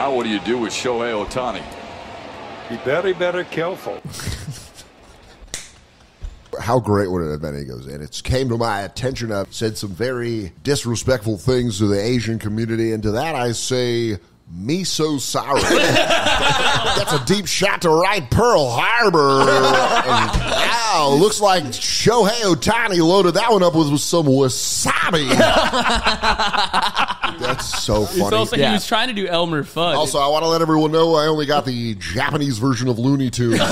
Now what do you do with Shohei Ohtani? Be very, very careful. How great would it have been? He goes, and it came to my attention. I've said some very disrespectful things to the Asian community, and to that I say, me so sorry. That's a deep shot to right Pearl Harbor. wow, looks like Shohei Ohtani loaded that one up with, with some wasabi. That's so It's funny. also, He was trying to do Elmer Fudd. Also, I want to let everyone know I only got the Japanese version of Looney Tunes.